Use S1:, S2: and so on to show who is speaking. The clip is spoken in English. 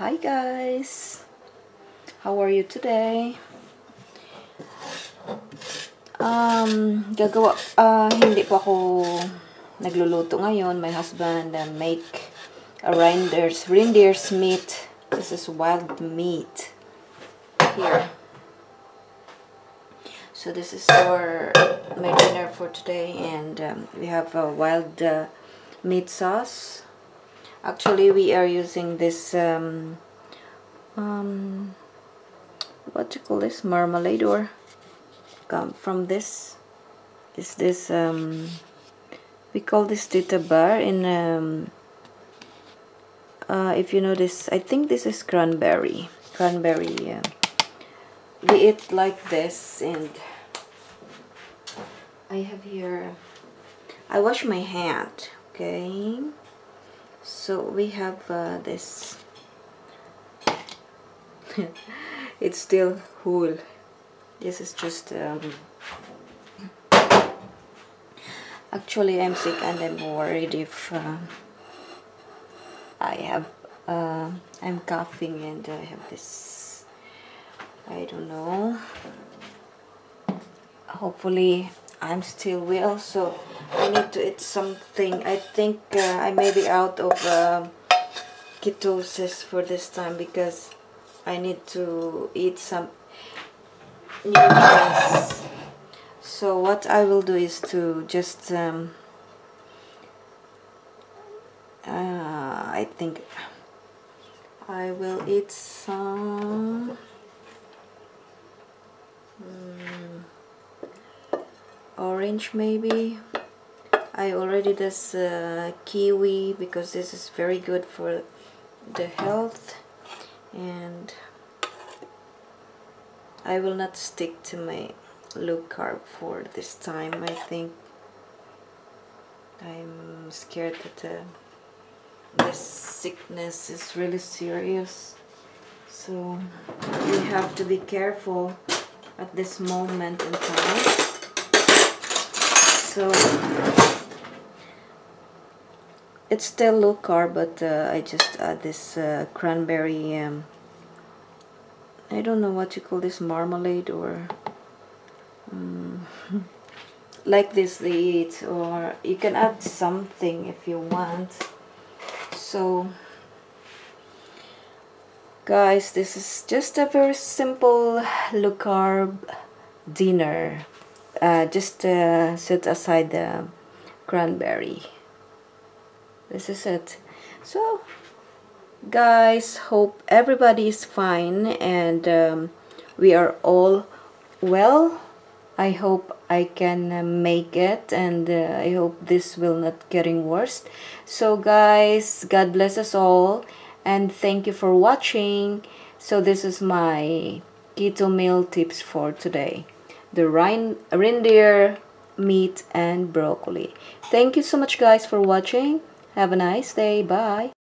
S1: Hi guys! How are you today? Um, gagawa, uh, hindi po ako nagluluto ngayon. My husband uh, make a reindeer's, reindeer's meat. This is wild meat. Here. So this is our my dinner for today and um, we have a wild uh, meat sauce actually we are using this um, um, what do you call this? Marmalade or come from this is this um, we call this tyttebær in um, uh, if you know this I think this is cranberry. Cranberry uh, we eat like this and I have here I wash my hand okay so we have uh, this. It's still whole. This is just um, actually I'm sick and I'm worried if uh, I have uh, I'm coughing and I have this. I don't know. Hopefully I'm still well so I need to eat something. I think uh, I may be out of uh, ketosis for this time because I need to eat some nutrients. So what I will do is to just um, uh, I think I will eat some mm, orange maybe I already this uh, kiwi because this is very good for the health. And I will not stick to my low carb for this time I think. I'm scared that uh, this sickness is really serious. So we have to be careful at this moment in time. So it's still low carb but uh, I just add this uh, cranberry um, I don't know what you call this marmalade or um, like this they eat or you can add something if you want. So guys this is just a very simple low carb dinner. Uh, just uh, set aside the cranberry this is it. So guys hope everybody is fine and um, we are all well. I hope I can uh, make it and uh, I hope this will not getting worse. So guys God bless us all and thank you for watching. So this is my keto meal tips for today. The rein reindeer meat and broccoli. Thank you so much guys for watching. Have a nice day. Bye.